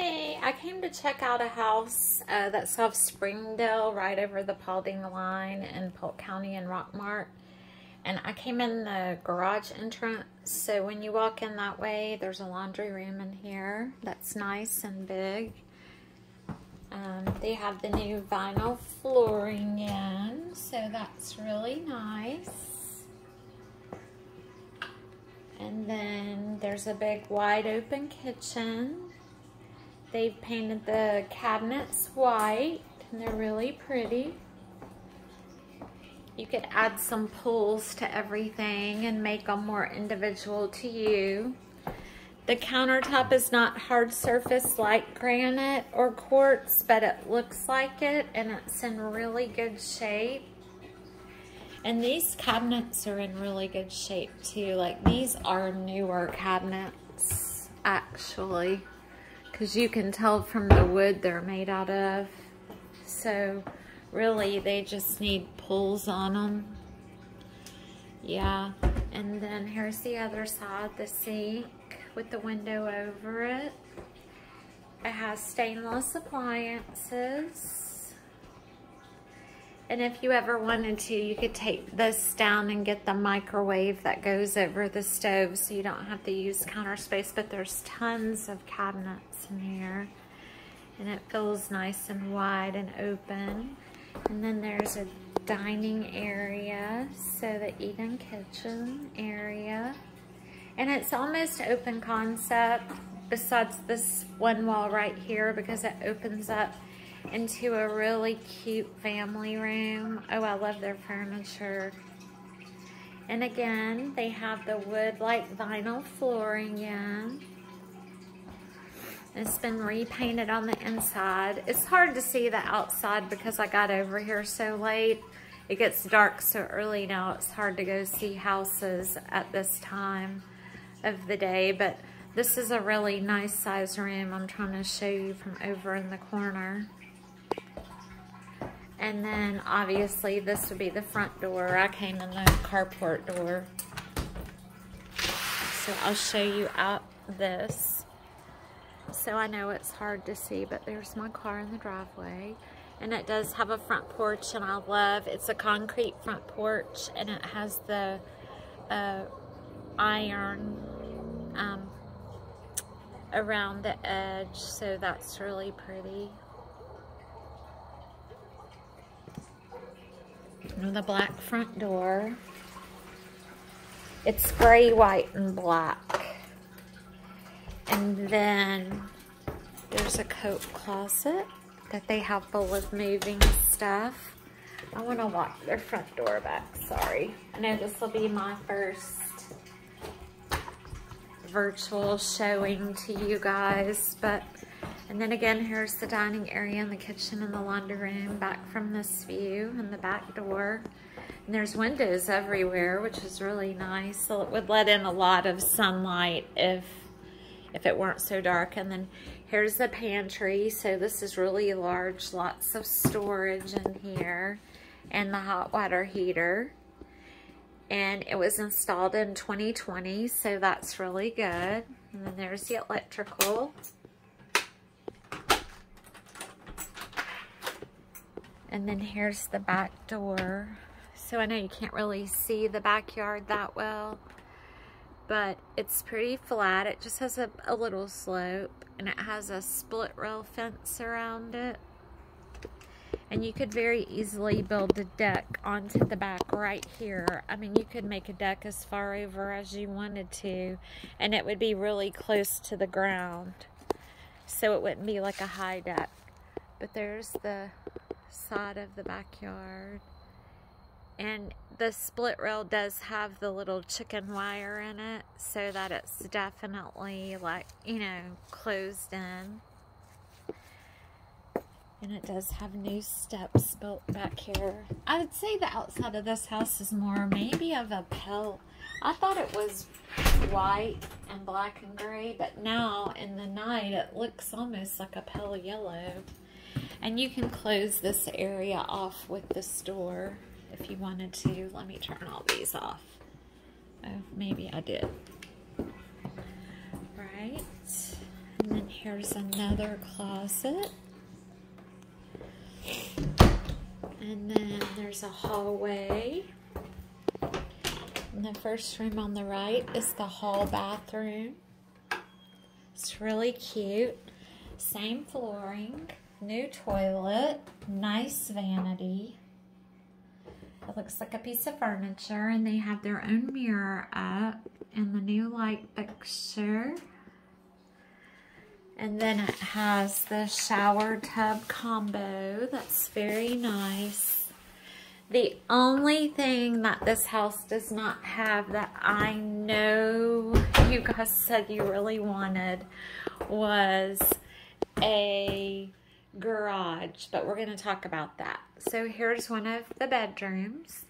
Hey, I came to check out a house uh, that's off Springdale, right over the Paulding line in Polk County and Rockmart. And I came in the garage entrance, so when you walk in that way, there's a laundry room in here that's nice and big. Um, they have the new vinyl flooring in, so that's really nice. And then there's a big wide open kitchen. They've painted the cabinets white and they're really pretty. You could add some pulls to everything and make them more individual to you. The countertop is not hard surface like granite or quartz, but it looks like it and it's in really good shape. And these cabinets are in really good shape too. Like these are newer cabinets, actually because you can tell from the wood they're made out of. So really they just need pulls on them. Yeah, and then here's the other side, the sink with the window over it. It has stainless appliances. And if you ever wanted to, you could take this down and get the microwave that goes over the stove so you don't have to use counter space. But there's tons of cabinets in here. And it feels nice and wide and open. And then there's a dining area, so the eat-in kitchen area. And it's almost open concept besides this one wall right here because it opens up into a really cute family room. Oh, I love their furniture. And again, they have the wood-like vinyl flooring in. It's been repainted on the inside. It's hard to see the outside because I got over here so late. It gets dark so early now. It's hard to go see houses at this time of the day. But this is a really nice size room. I'm trying to show you from over in the corner. And then obviously this would be the front door. I came in the carport door. So I'll show you out this. So I know it's hard to see, but there's my car in the driveway. And it does have a front porch and I love, it's a concrete front porch and it has the uh, iron um, around the edge. So that's really pretty. The black front door. It's gray, white, and black. And then there's a coat closet that they have full of moving stuff. I want to walk their front door back, sorry. I know this will be my first virtual showing to you guys, but and then again, here's the dining area and the kitchen and the laundry room back from this view and the back door. And there's windows everywhere, which is really nice. So it would let in a lot of sunlight if, if it weren't so dark. And then here's the pantry. So this is really large, lots of storage in here. And the hot water heater. And it was installed in 2020, so that's really good. And then there's the electrical. And then here's the back door. So I know you can't really see the backyard that well, but it's pretty flat. It just has a, a little slope and it has a split rail fence around it. And you could very easily build a deck onto the back right here. I mean, you could make a deck as far over as you wanted to, and it would be really close to the ground. So it wouldn't be like a high deck. But there's the side of the backyard. And the split rail does have the little chicken wire in it so that it's definitely like, you know, closed in. And it does have new steps built back here. I would say the outside of this house is more maybe of a pale. I thought it was white and black and gray, but now in the night it looks almost like a pale yellow. And you can close this area off with this door if you wanted to. Let me turn all these off. Oh, maybe I did. Right. And then here's another closet. And then there's a hallway. And the first room on the right is the hall bathroom. It's really cute. Same flooring, new toilet, nice vanity. It looks like a piece of furniture and they have their own mirror up and the new light fixture. And then it has the shower tub combo. That's very nice. The only thing that this house does not have that I know you guys said you really wanted was a garage, but we're going to talk about that. So here's one of the bedrooms.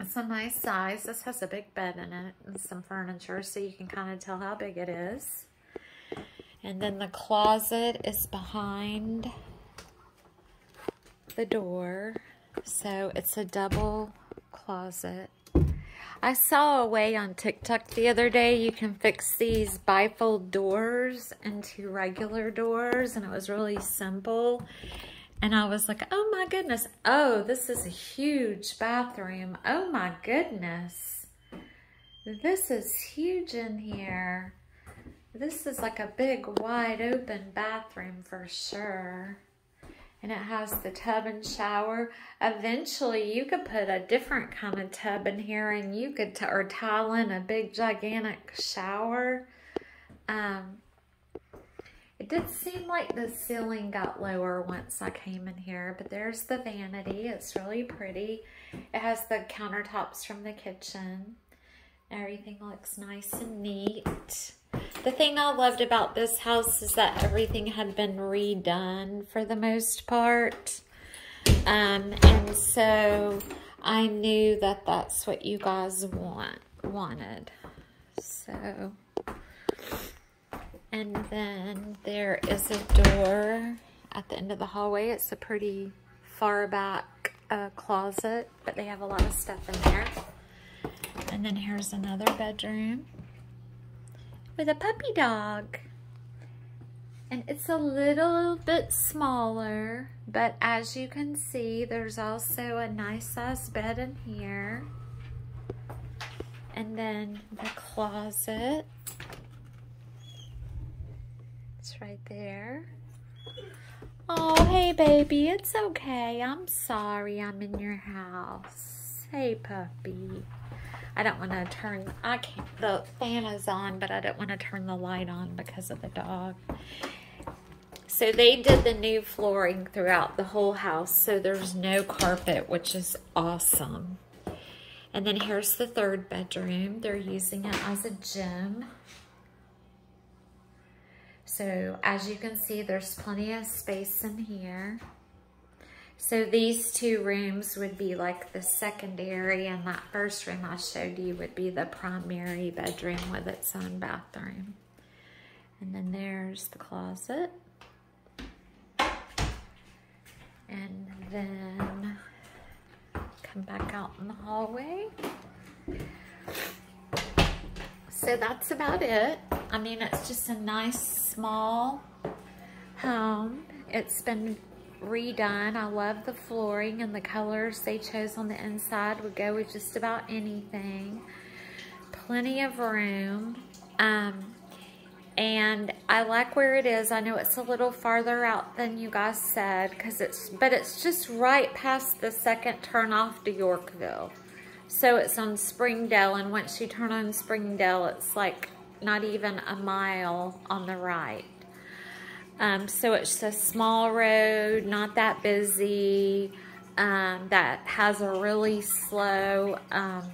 It's a nice size. This has a big bed in it and some furniture, so you can kind of tell how big it is. And then the closet is behind the door. So it's a double closet. I saw a way on TikTok the other day you can fix these bifold doors into regular doors and it was really simple. And I was like, oh my goodness. Oh, this is a huge bathroom. Oh my goodness. This is huge in here. This is like a big wide open bathroom for sure. And it has the tub and shower. Eventually you could put a different kind of tub in here and you could, or tile in a big gigantic shower. Um, it did seem like the ceiling got lower once I came in here, but there's the vanity. It's really pretty. It has the countertops from the kitchen. Everything looks nice and neat. The thing I loved about this house is that everything had been redone for the most part. Um, and so I knew that that's what you guys want wanted. So, and then there is a door at the end of the hallway. It's a pretty far back uh, closet, but they have a lot of stuff in there. And then here's another bedroom with a puppy dog. And it's a little bit smaller, but as you can see, there's also a nice size bed in here. And then the closet. It's right there. Oh, hey, baby. It's okay. I'm sorry I'm in your house. Hey, puppy. I don't want to turn, I can't, the fan is on, but I don't want to turn the light on because of the dog. So they did the new flooring throughout the whole house, so there's no carpet, which is awesome. And then here's the third bedroom. They're using it as a gym. So as you can see, there's plenty of space in here. So these two rooms would be like the secondary and that first room I showed you would be the primary bedroom with its own bathroom. And then there's the closet. And then come back out in the hallway. So that's about it. I mean, it's just a nice small home. It's been redone. I love the flooring and the colors they chose on the inside would go with just about anything. Plenty of room. Um, and I like where it is. I know it's a little farther out than you guys said, cause it's, but it's just right past the second turn off to Yorkville. So it's on Springdale, and once you turn on Springdale, it's like not even a mile on the right. Um, so it's a small road, not that busy, um, that has a really slow, um,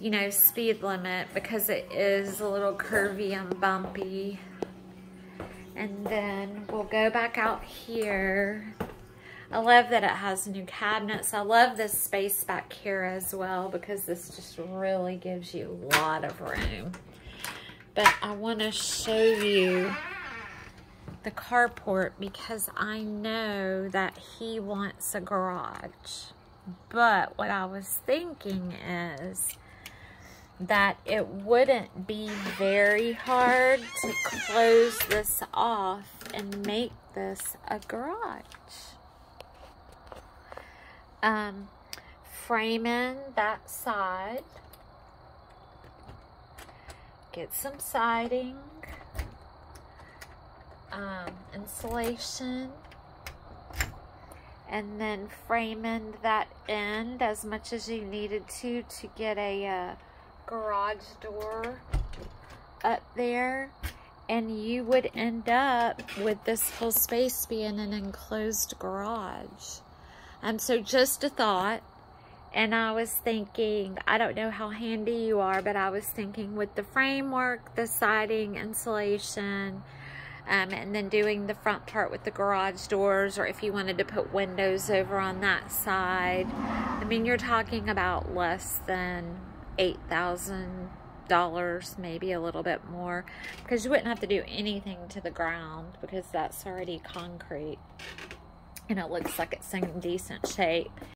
you know, speed limit because it is a little curvy and bumpy. And then we'll go back out here. I love that it has new cabinets. I love this space back here as well because this just really gives you a lot of room. But I want to show you the carport because I know that he wants a garage. But what I was thinking is that it wouldn't be very hard to close this off and make this a garage. Um, framing that side. Get some siding. Um, insulation and then framing that end as much as you needed to to get a uh, garage door up there and you would end up with this whole space being an enclosed garage. Um, so just a thought. And I was thinking, I don't know how handy you are, but I was thinking with the framework, the siding, insulation, um, and then doing the front part with the garage doors, or if you wanted to put windows over on that side. I mean, you're talking about less than $8,000, maybe a little bit more, because you wouldn't have to do anything to the ground because that's already concrete and it looks like it's in decent shape.